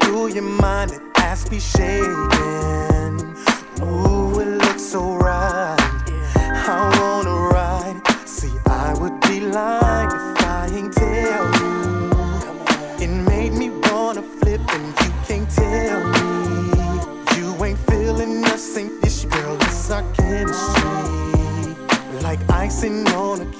Do your mind if ass be shaking? Ooh, it looks so right. I wanna ride. See, I would be lying if I ain't tell you. It made me wanna flip, and you can't tell me you ain't feeling nothing. This girl is our chemistry, like icing on a cake.